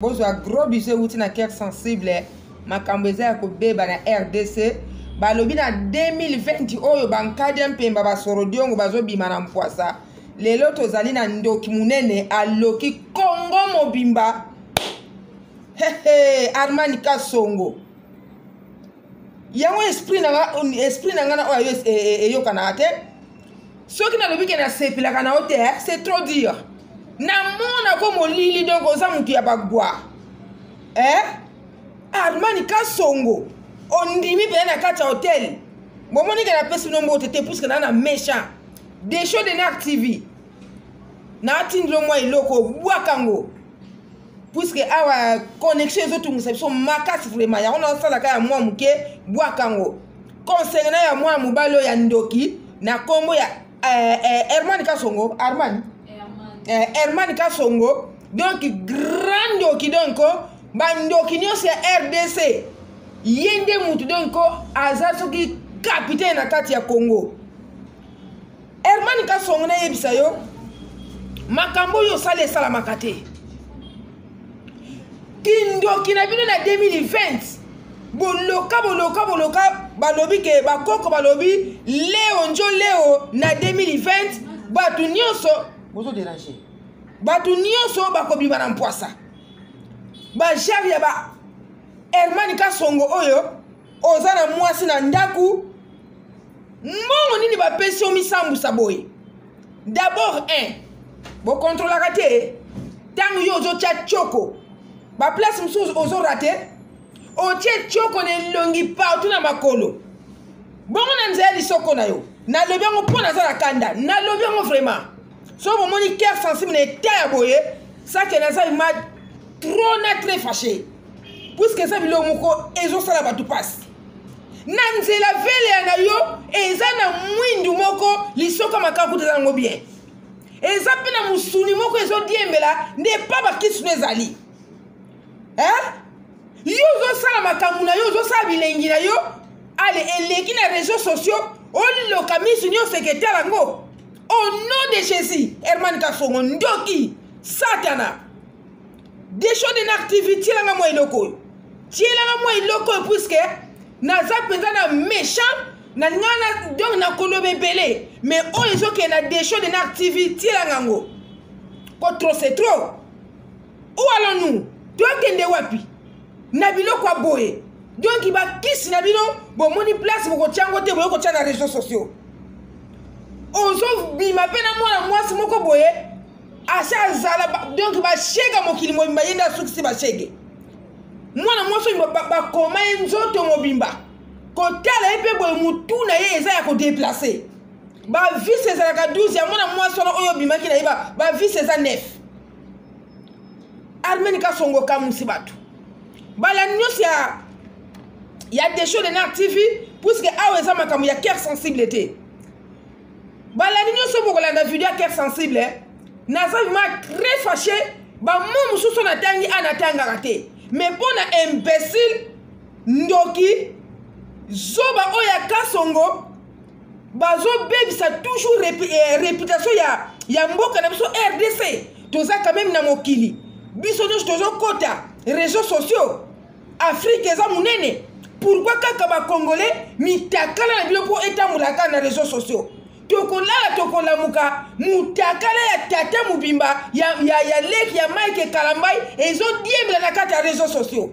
bozwa gros biso ewuti na cœur sensible makambo eza ya kobeba na rdc balobi na 2020 oyo bankadi ya mpemba basoro diongo bazobima na mpwasa lelo tozali na ndoki monene aloki kongo mobimba hehe armani kasongo yango esprit na nga esprit na nga na oyo e, e, eyokanaka te soki nalobi ke nasepelaka na yo te eh, c'est trop dire namona ko molili donc oza motu ya bagwa eh? armani kasongo ondimi mpenza na kati ya hotel bomoni ke napesi bino mbote te puiske naa na méchant desho de nar tv natindilo mwa eloko obwaka ngo puiske awa connexion ezotungisa biso makasi vrema yango nasalaka ya mwa moke bwaka ngo conseil na ya mwana mobali oyo ya ndoki na nkombo ya eh, eh, herman kasongo armani eh, herman kasongo donc grand ndoki donc bandoki nyonso ya rdc ye nde motu donc aza soki kapitaine na kati ya congo hermani kasongo nayebisa yo makambo oyo osala esalamaka te kindoki na bino na 2020 boloka boloka boloka balobi ke bakoko balobi leo njo leo na 2020 bato nyonso bozo dérange bato nyonso bakobima na mpwasa bajare ya ba hermani kasongo oyo oza na mwasi na ndako mbongo nini bapesi yo misambusa boye dabord un bokontrolaka te ntango yo ozotya tioko baplace mosusu ozorate otye tioko na elongi partout na makolo bongo na nzela lisoko na yo nalobi yango mpo naza na kanda nalobi yango vraiment soki bomoni cœur sensible na etat ya boye sake naza ima trop na très fâché puiske eza biloko moko ezosala bato mpasi na nzela veleya na yo eza na mwindu moko lisoka makaku te eza nango bien eza mpe na mosuni moko ezodiembela nde epa bakisunu ezali eh? yo ozosala makambo na yo ozosala bilengi na yo ale eleki na réseau sociaux oloka misu nyonso eketala yango au nom de jésus herman kasongo ndoki satana desho de nar tv tielanga mwa eloko oyo tielanga mwa eloko oyo puiske naza mpenza na méchant na ngana donc nakoloba ebele mais oyo ezokende na desho de nar tv tielanga yango po trop c'est trop où allons nous tokende wapi na biloko ya boye donki bakisi na bino bomoni place bokotya yango te boye kotya na réseau sociaux ozobima mpe na mwana mwasi moko boye asi azala donki bashega mokili mobimba ye nde asukisi bashege mwana mwasi oyo bakoma ye nzoto mobimba kotala ye mpe boye motu na ye eza ya kodeplace bavise ezalaka 12 ya mwana mwasi wana oyo obimaki na ye bavise eza 9 armeni kasongo okamusi bato bala nyonso ya ya desho de nar tv puiske awa eza makambo ya cœur sensible te balandi nyonso bokolanda video ya cœur sensible eh? naza vraimen très fâché bamo mosusu natangi a natangaka te mais mpo na imbécile ndoki zoba oyo ya kasongo bazobebisa toujours repu, eh, reputation ya, ya mboka na biso rdc toza quand même na mokili biso nyonso tozokota réseaux sociaux afrique eza monene pourkui kaka bacongolais mitakala na bino mpo etambola kaka na réseaux sociaux tokolala tokolamuka motakala ya tata mobimba ya, ya, ya leki ya mike kalambai ezodiembela na kati ya réseaux sociaux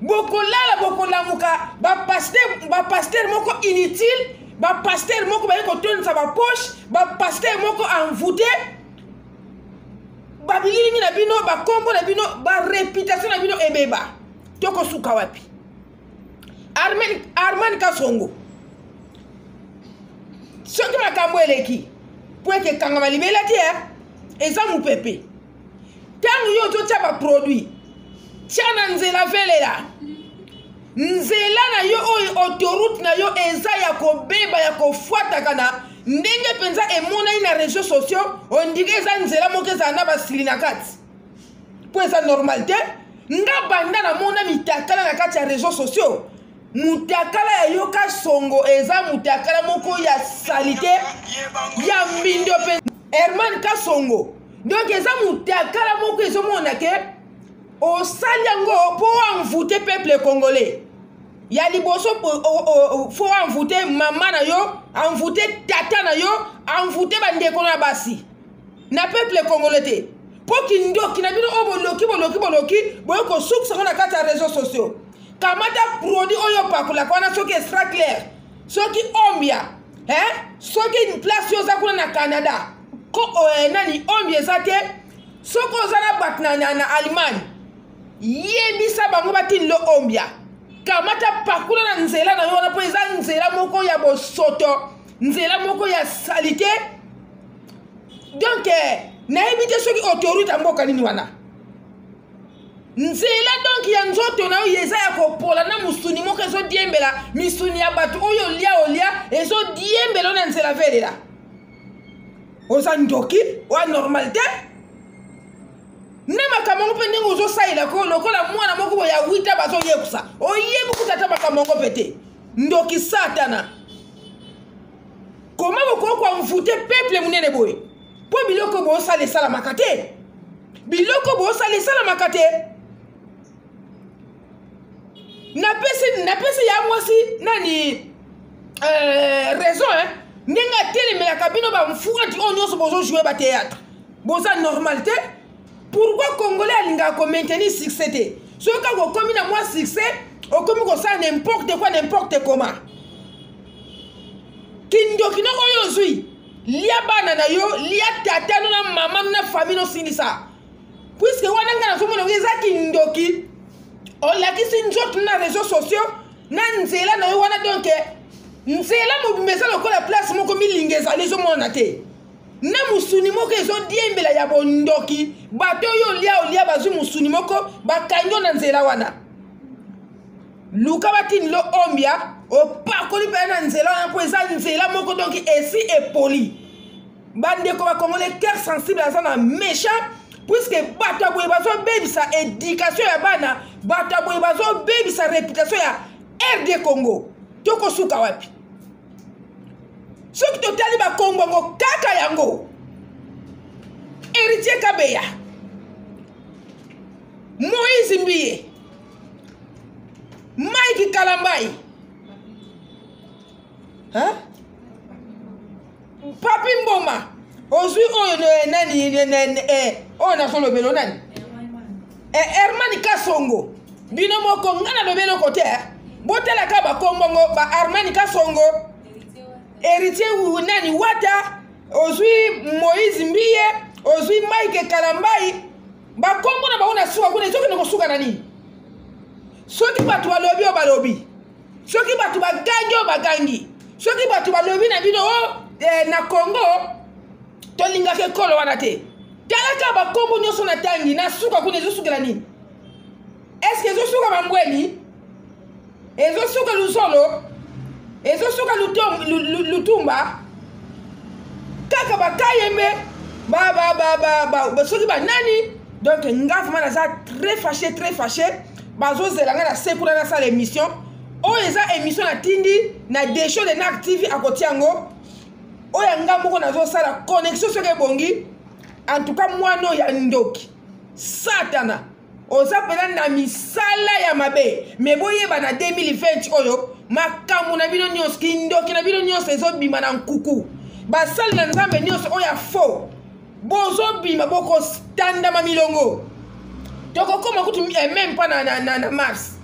bokolala bokolamuka bapaster moko inutile bapaster moko baye kotondisa bapoche bapaster moko envoute babililingi na bino bakombo na bino bareputation na bino ebeba tokosuka wapi armani kasongo soki makambo eleki mpo ete ekangama libela te eza mopepe ntango yo ozotya baproduit tya na nzela velela nzela na yo oyo autoroute na yo eza ya kobeba ya kofwataka na ndenge mpenza emonani na réseau sociaux ondike eza nzela moko ezala na basili na kati mpo eza normal te nga banda namona mitakala na kati ya réseau sociaux mutakala ya yoka songo eza mutakala moko ya salite ya mbindo mpe herman kasongo donc eza mutakala moko ezomona ke osali yango mpo envoute peuple congolais ya liboso fo envoute mama na yo envoute tata na yo envoute bandeko na basi na peuple congolais te mpo kindoki na bino oyo boloki boloki boloki boye kosukisa yango na kati ya réseau sociaux kamata produit oyo opakolaka wana soki estra claire soki ombia eh? soki place oyo oza kuna na canada eh, nani ombi eza te soki oza na bato na, na, na allemagne yebisa bango batini lo ombia kamata pakula na nzela na yo wana mpo eza nzela moko ya bosoto nzela moko ya salite donk eh, nayebi te soki autorite ya mboka nini wana nzela donk ya nzoto na yo eza ya kopola na mosuni moko ezodiembela misuni ya bato oyo olya olya ezodiembela na nzela velela oza ndoki oya normal te nde makambo yango mpe ndenge ozosalela ko lokola mwana moko boye ya wita bazoyebisa oyebi kuta ata makambo yango mpe te ndoki satana koma bokoki koanvute peple monene boye mpo biloko bosala esalamaka te biloko bosala esalamaka te napesi napesi ya mwasi nani euh, raison hein? ndenge atelemelaka bino bamfuati oyo nyonso bozojoue bateatre boza normal te pourkui congolais alingaka komaintenir succès te soki kaka okomi na mwa succès okomi kosala n'importe quoi n'importe comment kindoki noko oyo ozwi lia bana na yo lia tata no na mama no na famille nosilisa puiske wana ngai nazomona oyo eza kindoki olakisi nzoto na réseau sociaux na nzela na yo wana donk nzela mobimba eza lokola place moko milinga ezali ezomona te na mosuni moko ezodiembela ya bondoki bato oyo olia olia bazwi mosuni moko bakangi na nzela wana luka batini lo ombia opakoli mpe na nzela wana mpo eza nzela moko donki esi epoli bandeko bacongolais cœur sensible aza na méchant puiske bato ya boye bazobebisa éducation ya bana bato ya boye bazobebisa réputation ya rd congo tokosuka wapi soki totali bakongongo kaka yango héritier kabeya moïse mbiye mike kalambai hein? papi mboma ozwi oyo eh, nani eh, eh, oyo nazolobela nani hermani kasongo bino moko ngai nalobi eloko te botalaka bakombongo ba armani kasongo héritier nani wata ozwi moïse mbiye ozwi mike kalambai bakombo na bango na suka kuna ezokende kosuka na nini soki bato balobi oyo balobi soki bato bagangi oyo bagangi soki bato balobi na bino o oh, eh, na congo tolingaka ekolo wana te talaka bakombo nyonso na tangi na suka kuna ezosukela nini eske ezosuka mambweni ezosuka luzolo ezosuka lutumba kaka bakayembe soki banani donc nga vraimen naza très fâché très fâché bazozela ngai na se kuna nasala émission oyo oh, eza émission natindi na desho de nac tv akotia yango oyo oh, ya ngai moko nazosala connexion soki ebongi en tout cas mwana oyo ya ndoki satana oza mpena na misala ya mabe me boyeba na 2020 oyo makambo na bino nyonso kindoki na bino nyonso ezobima na nkuku basali na nzambe nyonso oyo ya faux bozobima bokotandama milongo tokokoma kutu eh, meme mpa na, na, na, na mars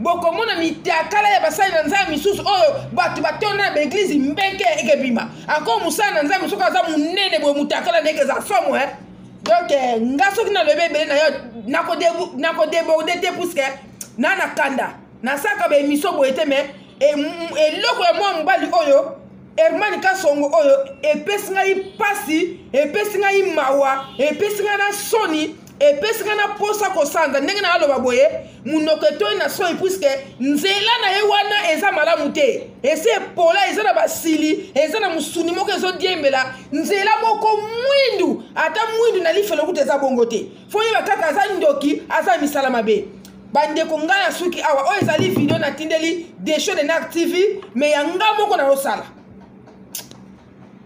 bokomona mitakala ya basali na nzambe misusu oyo bato batonda na baeglize mbeke ekebima ako mosala na nzambe soki aza monene boye motakala ndeke eza somo eh? donc eh, nga soki nalobi ebele na yo nakodeborde te puiske na na kanda nasalaka baemission boye te mais eloko ya mwa mobali oyo hermane kasongo oyo epesi ngai mpasi epesi ngai mawa epesi ngai na soni epesi ngai na mposa kosanza ndenge na aloba boye monoko etoyi na soni puiske nzela na ye wana eza malamu te esi epola eza na basili eza na mosuni moko ezodiembela nzela moko mwindu ata mwindu na lifelo kuta eza bongo te foyeba kaka aza ndoki aza misala mabe bandeko ngai nasuki awa oyo ezali video natindeli desho de nar tv me ya ngai moko nayosala